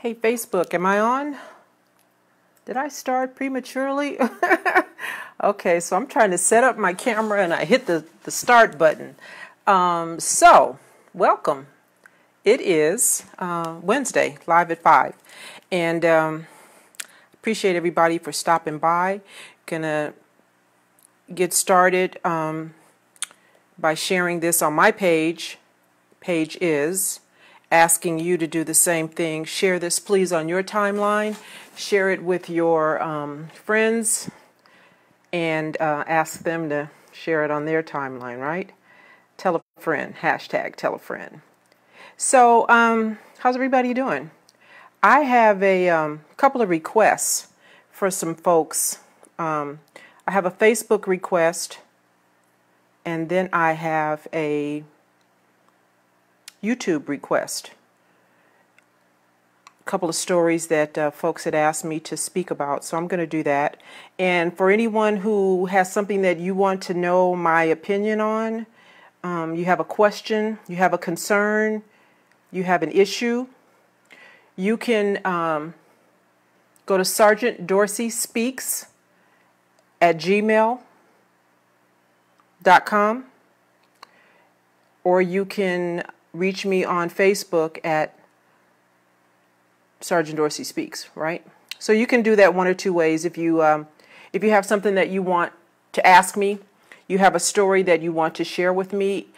Hey, Facebook, am I on? Did I start prematurely? okay, so I'm trying to set up my camera and I hit the, the start button. Um, so, welcome. It is uh, Wednesday, live at 5. And um, appreciate everybody for stopping by. Gonna get started um, by sharing this on my page. Page is asking you to do the same thing. Share this, please, on your timeline. Share it with your um, friends and uh, ask them to share it on their timeline, right? Tell a friend, hashtag tell a friend. So, um, how's everybody doing? I have a um, couple of requests for some folks. Um, I have a Facebook request, and then I have a YouTube request. A couple of stories that uh, folks had asked me to speak about, so I'm going to do that. And for anyone who has something that you want to know my opinion on, um, you have a question, you have a concern, you have an issue, you can um, go to Sergeant Dorsey Speaks at gmail.com or you can reach me on Facebook at Sergeant Dorsey Speaks, right? So you can do that one or two ways. If you um, if you have something that you want to ask me, you have a story that you want to share with me,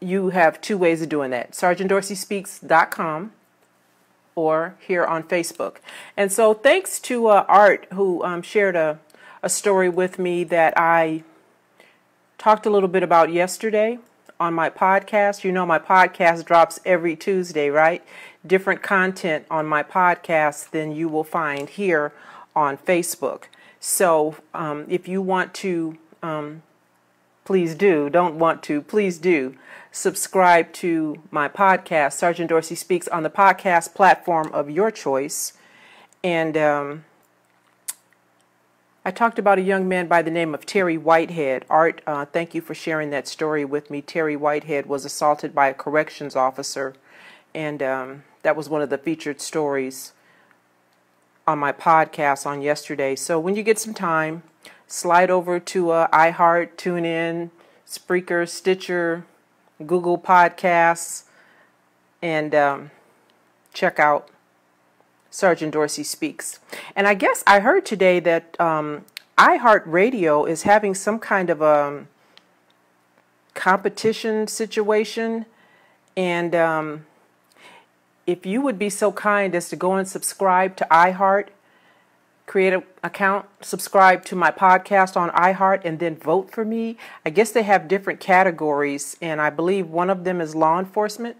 you have two ways of doing that. SergeantDorseySpeaks.com or here on Facebook. And so thanks to uh, Art who um, shared a, a story with me that I talked a little bit about yesterday on my podcast. You know, my podcast drops every Tuesday, right? Different content on my podcast than you will find here on Facebook. So um, if you want to, um, please do, don't want to, please do subscribe to my podcast, Sergeant Dorsey Speaks, on the podcast platform of your choice. And um, I talked about a young man by the name of Terry Whitehead. Art, uh, thank you for sharing that story with me. Terry Whitehead was assaulted by a corrections officer, and um, that was one of the featured stories on my podcast on yesterday. So when you get some time, slide over to uh, iHeart, TuneIn, Spreaker, Stitcher, Google Podcasts, and um, check out Sergeant Dorsey Speaks. And I guess I heard today that um, iHeartRadio is having some kind of a um, competition situation. And um, if you would be so kind as to go and subscribe to iHeart, create an account, subscribe to my podcast on iHeart, and then vote for me. I guess they have different categories, and I believe one of them is law enforcement.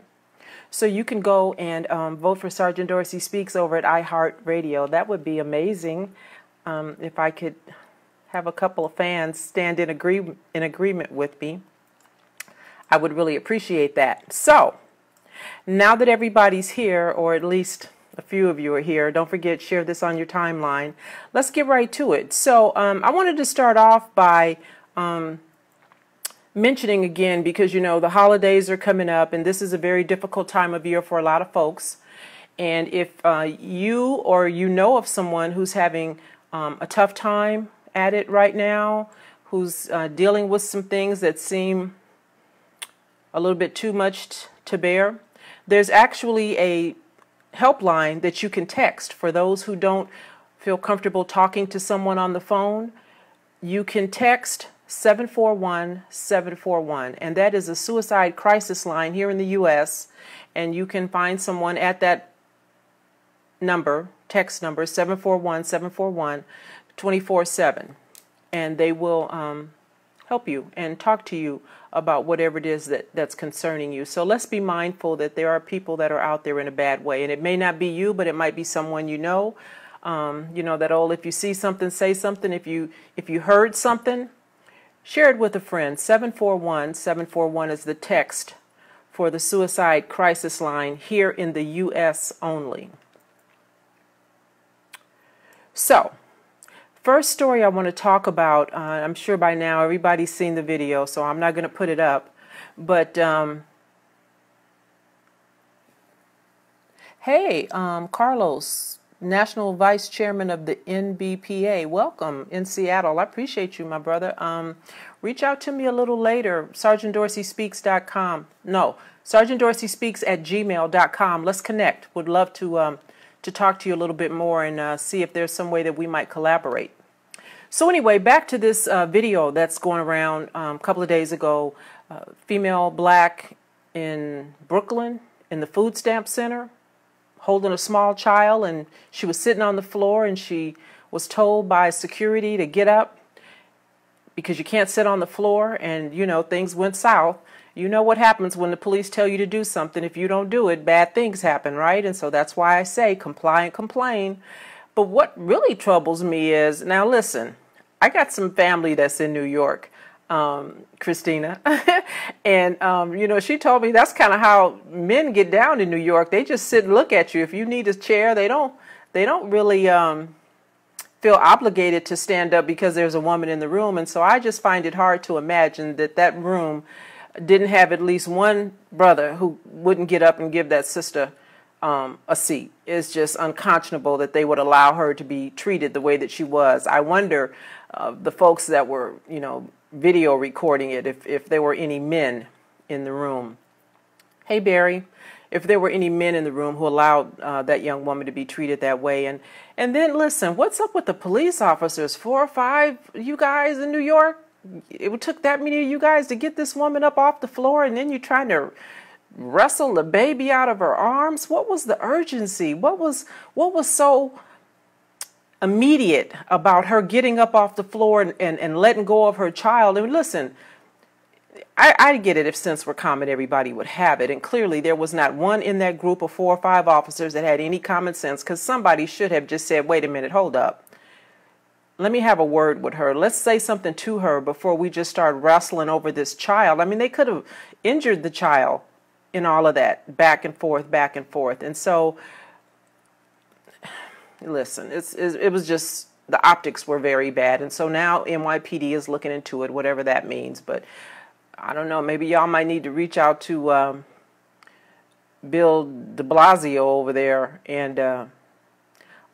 So you can go and um, vote for Sergeant Dorsey Speaks over at iHeartRadio. That would be amazing um, if I could have a couple of fans stand in, agree- in agreement with me. I would really appreciate that. So, now that everybody's here, or at least a few of you are here, don't forget share this on your timeline. Let's get right to it. So, um, I wanted to start off by um, mentioning again because you know the holidays are coming up and this is a very difficult time of year for a lot of folks. And if uh, you or you know of someone who's having um, a tough time at it right now, who's uh, dealing with some things that seem a little bit too much to bear, there's actually a helpline that you can text for those who don't feel comfortable talking to someone on the phone. You can text 741 741. And that is a suicide crisis line here in the U.S. And you can find someone at that number, text number 741 741 24 7. And they will um, help you and talk to you about whatever it is that, that's concerning you. So let's be mindful that there are people that are out there in a bad way. And it may not be you, but it might be someone you know. Um, you know that old if you see something say something if you if you heard something Share it with a friend. 741 741 is the text for the suicide crisis line here in the U.S. only. So, first story I want to talk about, uh, I'm sure by now everybody's seen the video, so I'm not going to put it up, but um, Hey, um, Carlos, National Vice Chairman of the NBPA. Welcome in Seattle. I appreciate you, my brother. Um, reach out to me a little later, sergeantdorseyspeaks.com. No, sergeantdorseyspeaks at gmail.com. Let's connect. Would love to, um, to talk to you a little bit more and uh, see if there's some way that we might collaborate. So anyway, back to this uh, video that's going around um, a couple of days ago. Uh, female black in Brooklyn in the food stamp center holding a small child and she was sitting on the floor and she was told by security to get up because you can't sit on the floor and you know things went south. You know what happens when the police tell you to do something. If you don't do it bad things happen right? And so that's why i say comply and complain. But what really troubles me is now listen i got some family that's in new york um, Christina. and, um, you know, she told me that's kind of how men get down in New York. They just sit and look at you. If you need a chair, they don't, they don't really um, feel obligated to stand up because there's a woman in the room. And so I just find it hard to imagine that that room didn't have at least one brother who wouldn't get up and give that sister um, a seat. It's just unconscionable that they would allow her to be treated the way that she was. I wonder uh, the folks that were, you know, video recording it if, if there were any men in the room. Hey, Barry, if there were any men in the room who allowed uh, that young woman to be treated that way. And, and then listen, what's up with the police officers? Four or five you guys in New York? It took that many of you guys to get this woman up off the floor, and then you're trying to wrestle the baby out of her arms. What was the urgency? What was what was so immediate about her getting up off the floor and, and, and letting go of her child. And listen, I, I get it if sense were common, everybody would have it. And clearly, there was not one in that group of four or five officers that had any common sense because somebody should have just said, wait a minute, hold up. Let me have a word with her. Let's say something to her before we just start wrestling over this child. I mean, they could have injured the child in all of that back and forth, back and forth. And so, listen, it's, it was just the optics were very bad, and so now NYPD is looking into it, whatever that means. But I don't know. Maybe y'all might need to reach out to um, Bill De Blasio over there and. Uh,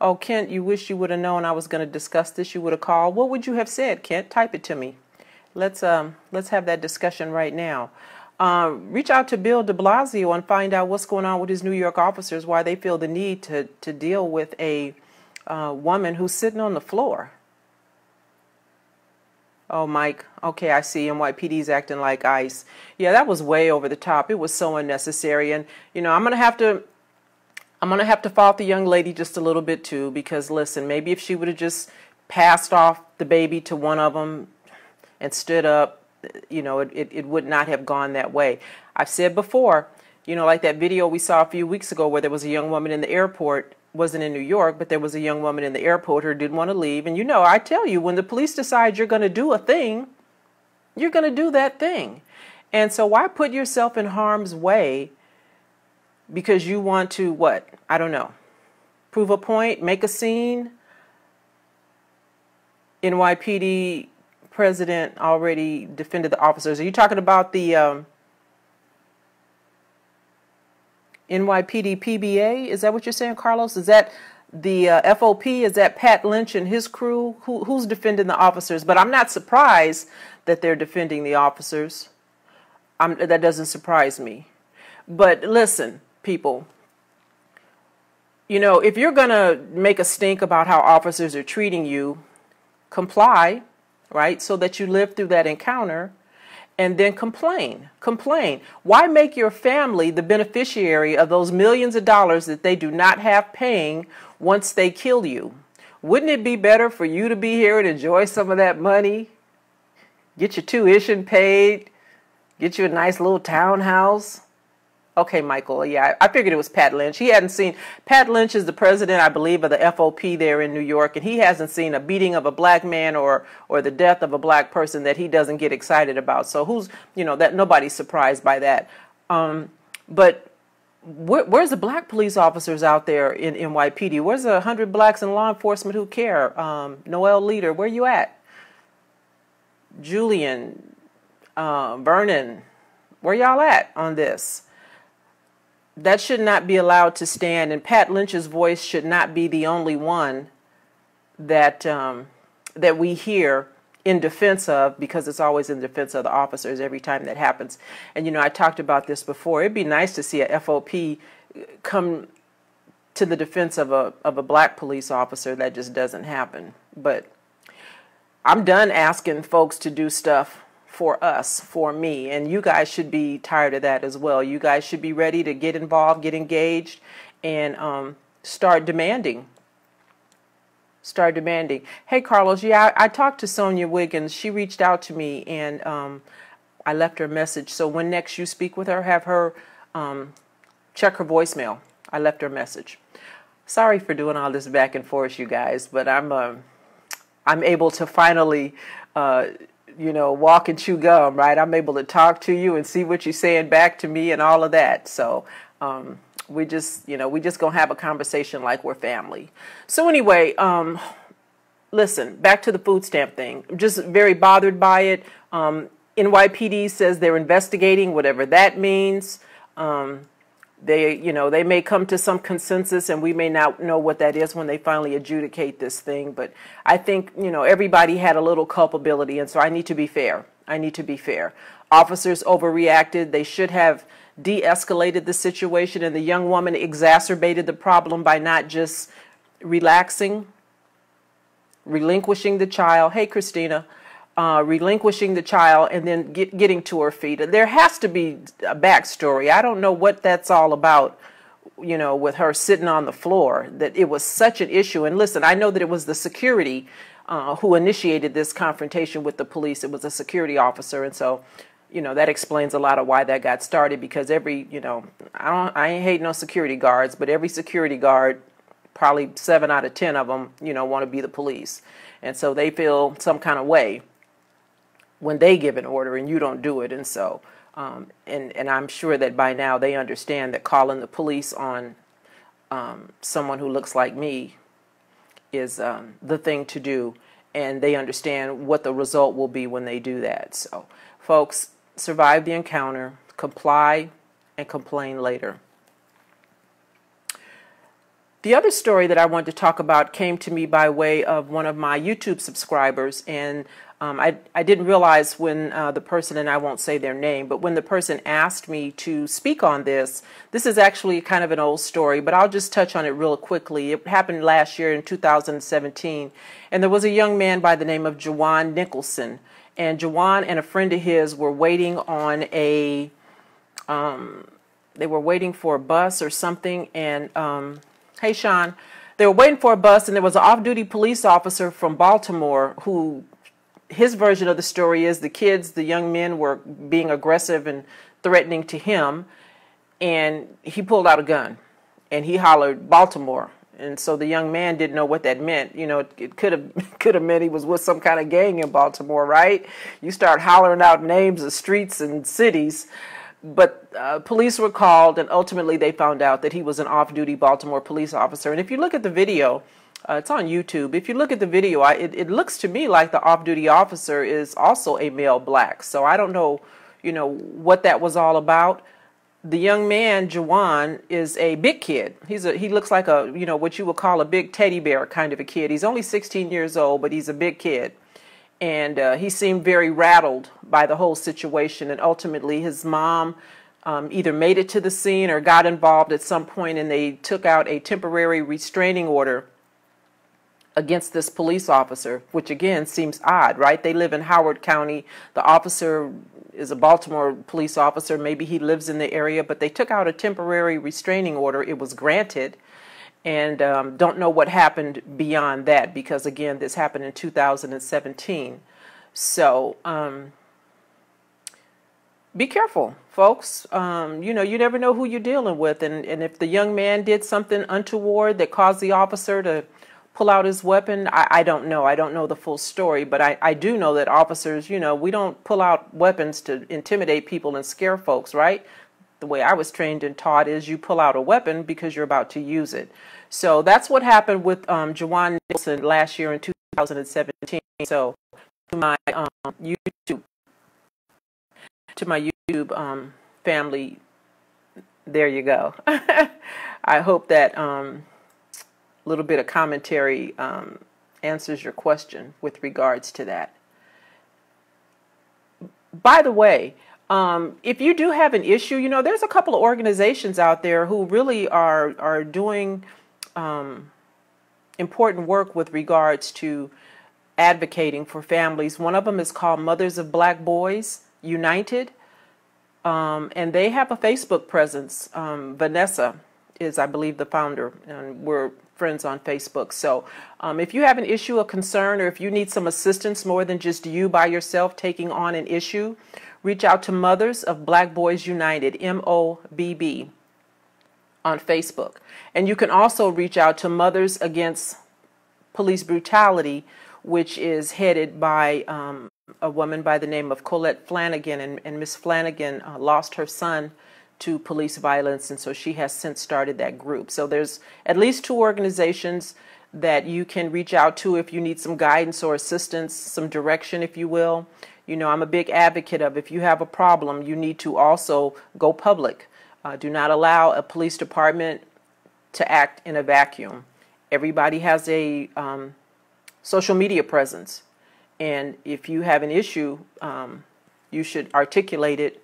oh, Kent, you wish you would have known I was going to discuss this. You would have called. What would you have said, Kent? Type it to me. Let's um let's have that discussion right now. Uh, reach out to Bill de Blasio and find out what's going on with his New York officers, why they feel the need to, to deal with a uh, woman who's sitting on the floor. Oh, Mike. Okay, I see. NYPD's acting like ICE. Yeah, that was way over the top. It was so unnecessary. And, you know, I'm going to have to. I'm going to have to fault the young lady just a little bit too because listen, maybe if she would have just passed off the baby to one of them and stood up, you know, it, it, it would not have gone that way. I've said before, you know, like that video we saw a few weeks ago where there was a young woman in the airport, wasn't in New York, but there was a young woman in the airport who didn't want to leave. And you know, I tell you, when the police decide you're going to do a thing, you're going to do that thing. And so why put yourself in harm's way because you want to, what? I don't know. Prove a point, make a scene. NYPD president already defended the officers. Are you talking about the um, NYPD PBA? Is that what you're saying, Carlos? Is that the uh, FOP? Is that Pat Lynch and his crew? Who, who's defending the officers? But I'm not surprised that they're defending the officers. I'm, that doesn't surprise me. But listen, people, you know, if you're going to make a stink about how officers are treating you, comply right? So that you live through that encounter and then complain. Complain. Why make your family the beneficiary of those millions of dollars that they do not have paying once they kill you? Wouldn't it be better for you to be here and enjoy some of that money? Get your tuition paid, get you a nice little townhouse, Okay, Michael. Yeah, I figured it was Pat Lynch. He hadn't seen Pat Lynch is the president, I believe, of the FOP there in New York, and he hasn't seen a beating of a black man or or the death of a black person that he doesn't get excited about. So who's you know that nobody's surprised by that. Um, but where, where's the black police officers out there in NYPD? Where's the hundred blacks in law enforcement who care? Um, Noel Leader, where you at? Julian, uh, Vernon, where y'all at on this? That should not be allowed to stand, and Pat Lynch's voice should not be the only one that um, that we hear in defense of because it's always in defense of the officers every time that happens. And you know, I talked about this before. It'd be nice to see a FOP come to the defense of a of a black police officer. That just doesn't happen. But I'm done asking folks to do stuff for us, for me. And you guys should be tired of that as well. You guys should be ready to get involved, get engaged, and um, start demanding. Start demanding. Hey, Carlos, yeah, I, I, talked to Sonia Wiggins. She reached out to me and um, I left her a message. So when next you speak with her, have her um, check her voicemail. I left her a message. Sorry for doing all this back and forth, you guys, but I'm uh, I'm able to finally uh, you know, walk and chew gum, right? I'm able to talk to you and see what you're saying back to me and all of that. So um, we just, you know, we just gonna have a conversation like we're family. So anyway, um, listen, back to the food stamp thing. I'm just very bothered by it. Um, NYPD says they're investigating, whatever that means. Um, they you know they may come to some consensus and we may not know what that is when they finally adjudicate this thing but i think you know everybody had a little culpability and so i need to be fair. I need to be fair. Officers overreacted. They should have de-escalated the situation and the young woman exacerbated the problem by not just relaxing relinquishing the child. Hey christina uh, relinquishing the child and then get, getting to her feet. And there has to be a backstory. I don't know what that's all about, you know, with her sitting on the floor, that it was such an issue. And listen, I know that it was the security uh, who initiated this confrontation with the police. It was a security officer. And so, you know, that explains a lot of why that got started because every, you know, I don't, I ain't hate no security guards, but every security guard, probably seven out of 10 of them, you know, want to be the police. And so they feel some kind of way when they give an order and you don't do it. And so, um, and, and I'm sure that by now they understand that calling the police on um, someone who looks like me is um, the thing to do. And they understand what the result will be when they do that. So, folks, survive the encounter, comply, and complain later. The other story that I wanted to talk about came to me by way of one of my YouTube subscribers, and um, I, I didn't realize when uh, the person, and I won't say their name, but when the person asked me to speak on this, this is actually kind of an old story, but I'll just touch on it real quickly. It happened last year in 2017, and there was a young man by the name of Jawan Nicholson, and Jawan and a friend of his were waiting on a, um, they were waiting for a bus or something, and um, hey, Sean. They were waiting for a bus, and there was an off duty police officer from Baltimore who his version of the story is the kids, the young men, were being aggressive and threatening to him, and he pulled out a gun and he hollered Baltimore. And so the young man didn't know what that meant. You know, it, it could have could have meant he was with some kind of gang in Baltimore, right? You start hollering out names of streets and cities. But uh, police were called, and ultimately they found out that he was an off-duty Baltimore police officer. And if you look at the video, uh, it's on YouTube. If you look at the video, I, it, it looks to me like the off-duty officer is also a male black. So I don't know, you know, what that was all about. The young man, Jawan, is a big kid. He's a he looks like a you know what you would call a big teddy bear kind of a kid. He's only 16 years old, but he's a big kid, and uh, he seemed very rattled by the whole situation. And ultimately, his mom um, either made it to the scene or got involved at some point, and they took out a temporary restraining order against this police officer, which again seems odd, right? They live in Howard County. The officer is a Baltimore police officer. Maybe he lives in the area, but they took out a temporary restraining order. It was granted, and um, don't know what happened beyond that because, again, this happened in 2017. So, um, be careful, folks. Um, you know, you never know who you're dealing with. And, and if the young man did something untoward that caused the officer to pull out his weapon? I, I don't know. I don't know the full story, but I, I do know that officers, you know, we don't pull out weapons to intimidate people and scare folks, right? The way I was trained and taught is you pull out a weapon because you're about to use it. So that's what happened with um, Jawan Nicholson last year in 2017. So to my um, YouTube, to my YouTube um, family, there you go. I hope that um, little bit of commentary um, answers your question with regards to that. By the way, um, if you do have an issue, you know, there's a couple of organizations out there who really are are doing um, important work with regards to advocating for families. One of them is called Mothers of Black Boys United, um, and they have a Facebook presence. Um, Vanessa is, I believe, the founder, and we're friends on Facebook. So um, if you have an issue, a concern, or if you need some assistance more than just you by yourself taking on an issue, reach out to Mothers of Black Boys United, M O B B, on Facebook. And you can also reach out to Mothers Against Police Brutality, which is headed by um, a woman by the name of Colette Flanagan. And, and Miss Flanagan uh, lost her son to police violence, and so she has since started that group. So there's at least two organizations that you can reach out to if you need some guidance or assistance, some direction, if you will. You know, I'm a big advocate of if you have a problem, you need to also go public. Uh, do not allow a police department to act in a vacuum. Everybody has a um, social media presence, and if you have an issue, um, you should articulate it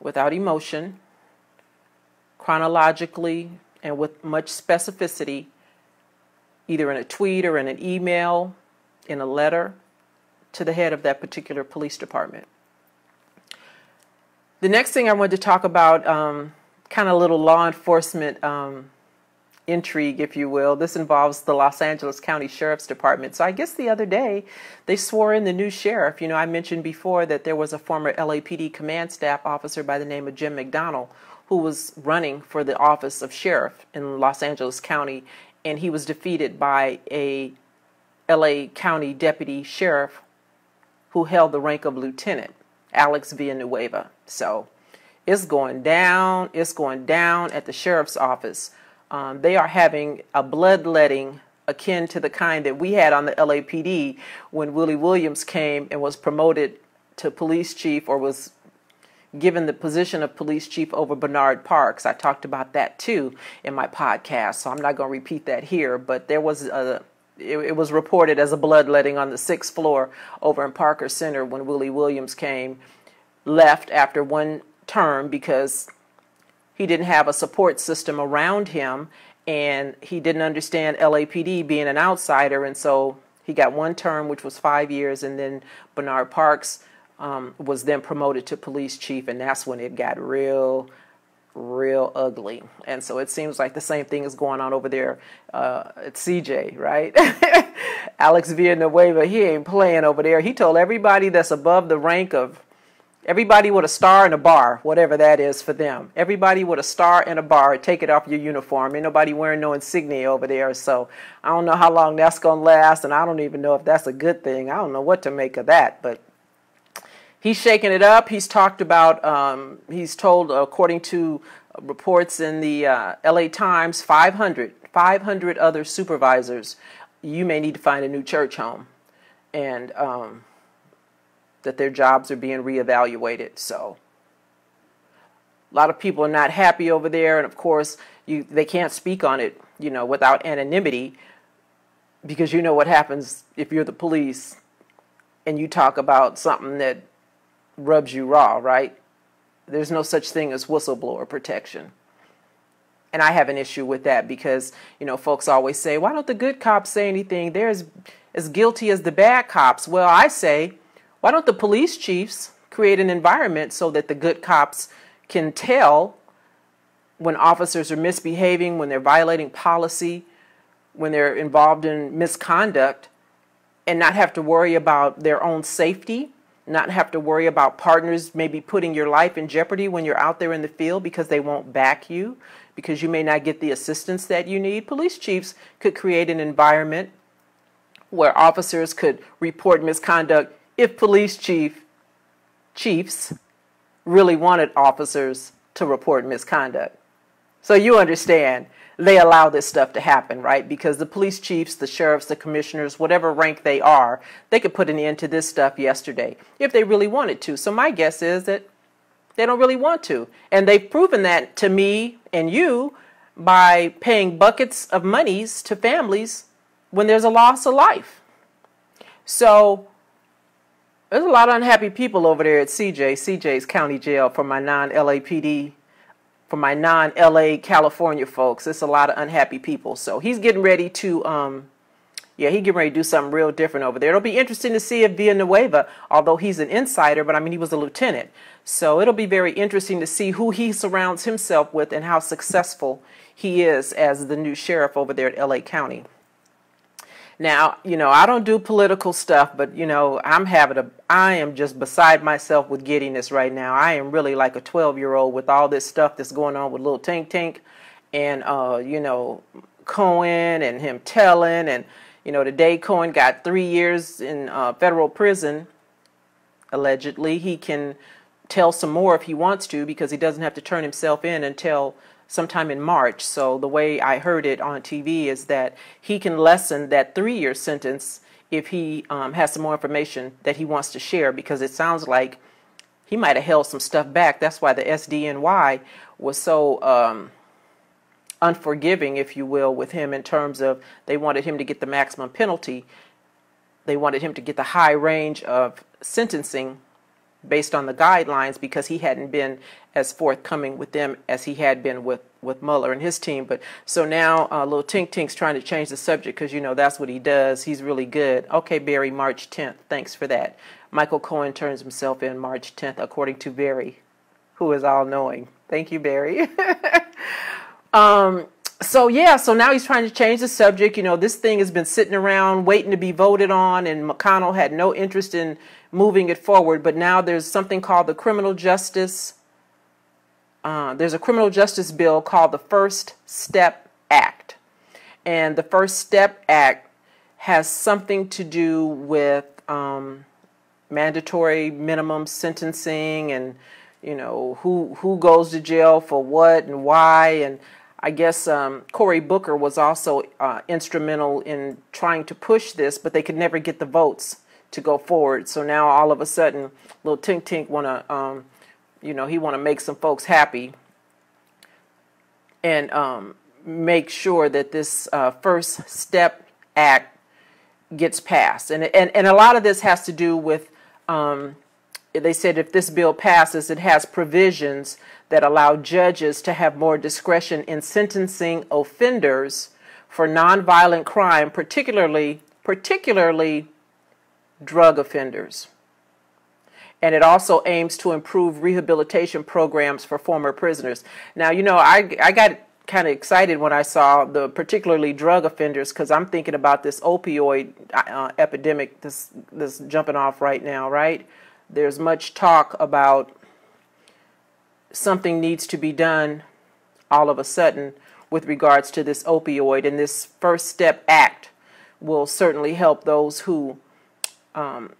without emotion, chronologically, and with much specificity, either in a tweet or in an email, in a letter to the head of that particular police department. The next thing I wanted to talk about, um, kind of a little law enforcement um, intrigue, if you will. This involves the Los Angeles County Sheriff's Department. So I guess the other day they swore in the new sheriff. You know, I mentioned before that there was a former LAPD command staff officer by the name of Jim McDonnell who was running for the office of sheriff in Los Angeles County, and he was defeated by a LA County deputy sheriff who held the rank of lieutenant, Alex Villanueva. So it's going down, it's going down at the sheriff's office um, they are having a bloodletting akin to the kind that we had on the LAPD when Willie Williams came and was promoted to police chief or was given the position of police chief over Bernard Parks. I talked about that too in my podcast, so I'm not going to repeat that here. But there was a it, it, was reported as a bloodletting on the sixth floor over in Parker Center when Willie Williams came, left after one term because he didn't have a support system around him and he didn't understand LAPD being an outsider and so he got one term which was five years and then Bernard Parks um, was then promoted to police chief and that's when it got real real ugly. And so it seems like the same thing is going on over there uh, at CJ right? Alex Villanueva he ain't playing over there. He told everybody that's above the rank of Everybody with a star and a bar, whatever that is for them. Everybody with a star and a bar, take it off your uniform. Ain't nobody wearing no insignia over there. So I don't know how long that's going to last, and I don't even know if that's a good thing. I don't know what to make of that, but he's shaking it up. He's talked about, um, he's told, according to reports in the uh, LA Times, 500, 500 other supervisors, you may need to find a new church home. And, um, that their jobs are being reevaluated. So a lot of people are not happy over there, and of course, you they can't speak on it, you know, without anonymity, because you know what happens if you're the police and you talk about something that rubs you raw, right? There's no such thing as whistleblower protection. And I have an issue with that because, you know, folks always say, why don't the good cops say anything? They're as, as guilty as the bad cops. Well, I say, why don't the police chiefs create an environment so that the good cops can tell when officers are misbehaving, when they're violating policy, when they're involved in misconduct, and not have to worry about their own safety, not have to worry about partners maybe putting your life in jeopardy when you're out there in the field because they won't back you, because you may not get the assistance that you need. Police chiefs could create an environment where officers could report misconduct if police chief chiefs really wanted officers to report misconduct. So you understand they allow this stuff to happen, right? Because the police chiefs, the sheriffs, the commissioners, whatever rank they are, they could put an end to this stuff yesterday if they really wanted to. So my guess is that They don't really want to. And they've proven that to me and you by paying buckets of monies to families when there's a loss of life. So there's a lot of unhappy people over there at CJ, CJ's County Jail for my non LAPD, for my non LA California folks. It's a lot of unhappy people. So he's getting ready to, um, yeah, he getting ready to do something real different over there. It'll be interesting to see if Villanueva, although he's an insider, but I mean, he was a lieutenant. So it'll be very interesting to see who he surrounds himself with and how successful he is as the new sheriff over there at LA County. Now, you know, I don't do political stuff, but you know, I'm having a I am just beside myself with giddiness right now. I am really like a 12-year-old with all this stuff that's going on with little Tink Tink and uh, you know, Cohen and him telling and you know, today Cohen got 3 years in uh, federal prison allegedly. He can tell some more if he wants to because he doesn't have to turn himself in until sometime in March. So the way I heard it on TV is that he can lessen that three year sentence if he um, has some more information that he wants to share because it sounds like he might have held some stuff back. That's why the SDNY was so um, unforgiving, if you will, with him in terms of they wanted him to get the maximum penalty. They wanted him to get the high range of sentencing based on the guidelines because he hadn't been as forthcoming with them as he had been with with Mueller and his team. But so now, uh, little Tink Tink's trying to change the subject because you know that's what he does. He's really good. Okay, Barry, March 10th. Thanks for that. Michael Cohen turns himself in March 10th, according to Barry, who is all knowing. Thank you, Barry. um, so yeah, so now he's trying to change the subject. You know, this thing has been sitting around waiting to be voted on, and McConnell had no interest in moving it forward. But now there's something called the Criminal Justice uh, there's a criminal justice bill called the First Step Act. And the First Step Act has something to do with um, mandatory minimum sentencing and you know who who goes to jail for what and why and I guess um, Cory Booker was also uh, instrumental in trying to push this, but they could never get the votes to go forward. So now all of a sudden, little Tink Tink want to um, you know, he want to make some folks happy and um, make sure that this uh, first step act gets passed. And, and, and a lot of this has to do with, um, they said if this bill passes, it has provisions that allow judges to have more discretion in sentencing offenders for nonviolent crime, particularly, particularly drug offenders and it also aims to improve rehabilitation programs for former prisoners. Now, you know, I, I got kind of excited when I saw the particularly drug offenders because I'm thinking about this opioid uh, epidemic this this jumping off right now, right? There's much talk about something needs to be done all of a sudden with regards to this opioid and this first step act will certainly help those who um,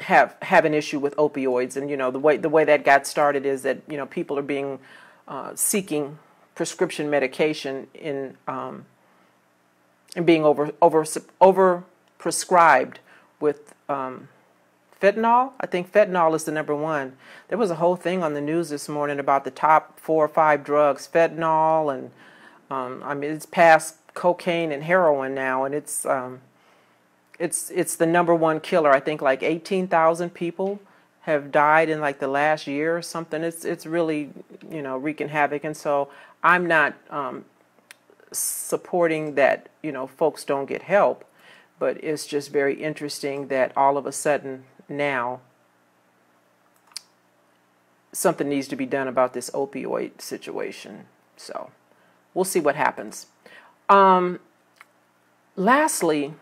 have have an issue with opioids, and you know the way the way that got started is that you know people are being uh, seeking prescription medication in um, and being over over over prescribed with um, fentanyl. I think fentanyl is the number one. There was a whole thing on the news this morning about the top four or five drugs, fentanyl, and um, I mean it's past cocaine and heroin now, and it's um, it's it's the number one killer. I think like 18,000 people have died in like the last year or something. It's it's really you know wreaking havoc, and so I'm not um, supporting that you know folks don't get help, but it's just very interesting that all of a sudden now something needs to be done about this opioid situation. So we'll see what happens. Um, lastly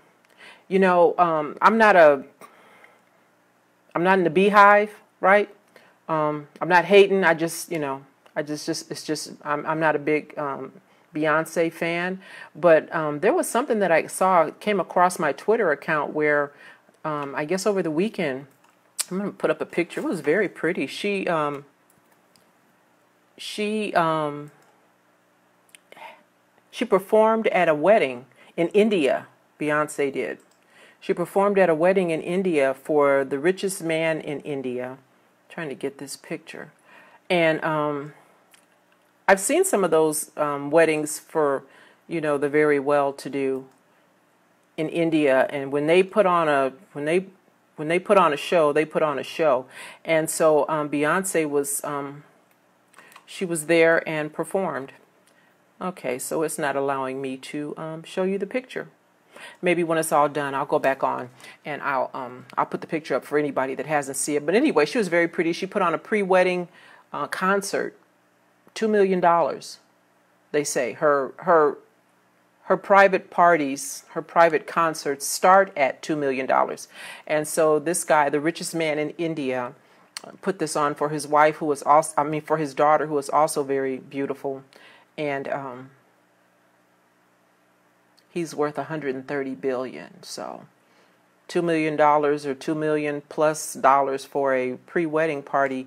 you know, um, I'm not a, I'm not in the BeyHive, right? Um, I'm not hating. I just, you know, I just, just, it's just, I'm, I'm not a big um, Beyonce fan, but um, there was something that I saw came across my Twitter account where, um, I guess over the weekend, I'm gonna put up a picture. It was very pretty. She, um, she, um, she performed at a wedding in India. Beyonce did. She performed at a wedding in India for the richest man in India. I'm trying to get this picture. And um, I've seen some of those um, weddings for, you know, the very well-to-do in India, and when they put on a when they when they put on a show, they put on a show, and so um, Beyonce was um, she was there and performed. Okay, so it's not allowing me to um, show you the picture. Maybe when it's all done, I'll go back on and I'll um, I'll put the picture up for anybody that hasn't seen it. But anyway, she was very pretty. She put on a pre-wedding uh, concert, two million dollars. They say her her her private parties, her private concerts start at $2 million. And so this guy, the richest man in India, put this on for his wife, who was also, I mean, for his daughter, who was also very beautiful. And um, he's worth 130 billion. So $2 million or 2 million plus dollars for a pre-wedding party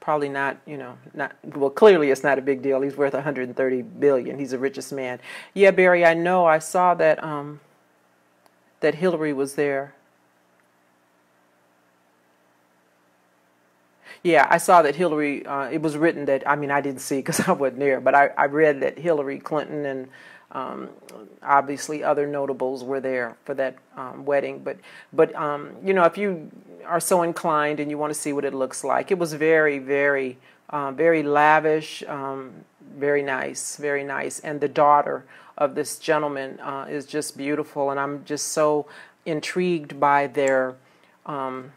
probably not, you know, not well. Clearly, it's not a big deal. He's worth 130 billion. He's the richest man. Yeah, Barry, I know. I saw that um, that Hillary was there. Yeah, I saw that Hillary. Uh, it was written that I mean I didn't see because I wasn't there, but I, I read that Hillary Clinton and um, obviously, other notables were there for that um, wedding. But, but um, you know, if you are so inclined and you want to see what it looks like, it was very, very, uh, very lavish, um, very nice, very nice. And the daughter of this gentleman uh, is just beautiful, and I'm just so intrigued by their um,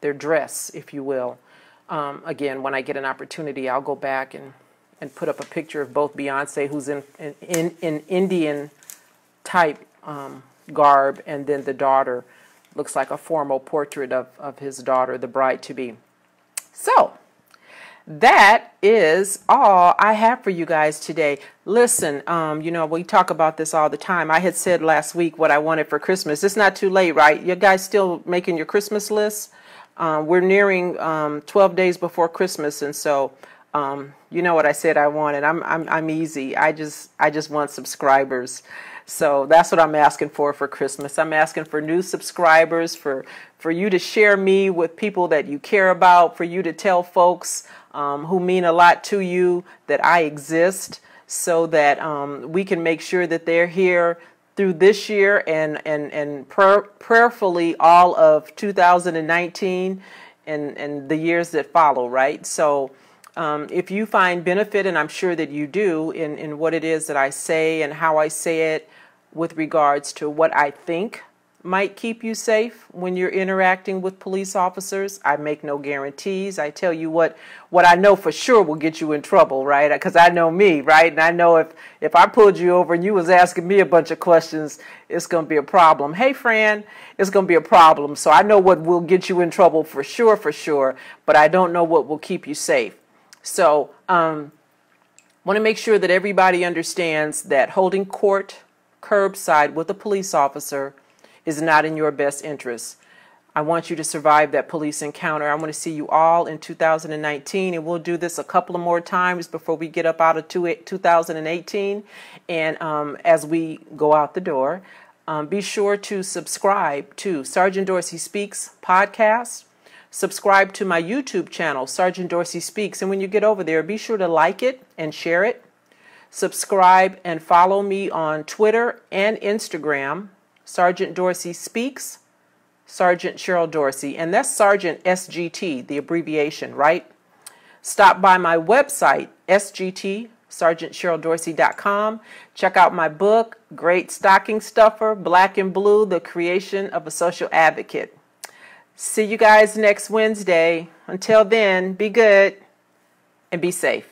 their dress, if you will. Um, again, when I get an opportunity, I'll go back and and put up a picture of both Beyonce, who's in in, in Indian type um, garb, and then the daughter looks like a formal portrait of, of his daughter, the bride to be. So, that is all I have for you guys today. Listen, um, you know, we talk about this all the time. I had said last week what I wanted for Christmas. It's not too late, right? You guys still making your Christmas list? Um, we're nearing um, 12 days before Christmas, and so um, you know what I said I wanted. I'm I'm I'm easy. I just I just want subscribers. So that's what I'm asking for for Christmas. I'm asking for new subscribers, for for you to share me with people that you care about, for you to tell folks um, who mean a lot to you that I exist, so that um, we can make sure that they're here through this year and and and prayer, prayerfully all of 2019 and and the years that follow. Right. So. Um, if you find benefit, and I'm sure that you do, in, in what it is that I say and how I say it with regards to what I think might keep you safe when you're interacting with police officers. I make no guarantees. I tell you what what I know for sure will get you in trouble, right? Because I know me, right? And I know if if I pulled you over and you was asking me a bunch of questions, it's going to be a problem. Hey, Fran, it's going to be a problem. So I know what will get you in trouble for sure, for sure, but I don't know what will keep you safe. So, um, want to make sure that everybody understands that holding court curbside with a police officer is not in your best interest. I want you to survive that police encounter. I want to see you all in 2019, and we'll do this a couple of more times before we get up out of 2018. And um, as we go out the door, um, be sure to subscribe to Sergeant Dorsey Speaks podcast subscribe to my YouTube channel, Sergeant Dorsey Speaks. And when you get over there, be sure to like it and share it. Subscribe and follow me on Twitter and Instagram, Sergeant Dorsey Speaks, Sergeant Cheryl Dorsey. And that's Sergeant SGT, the abbreviation, right? Stop by my website, SGT, sergeantcheryldorsey.com. Check out my book, Great Stocking Stuffer, Black and Blue, The Creation of a Social Advocate. See you guys next Wednesday. Until then, be good and be safe.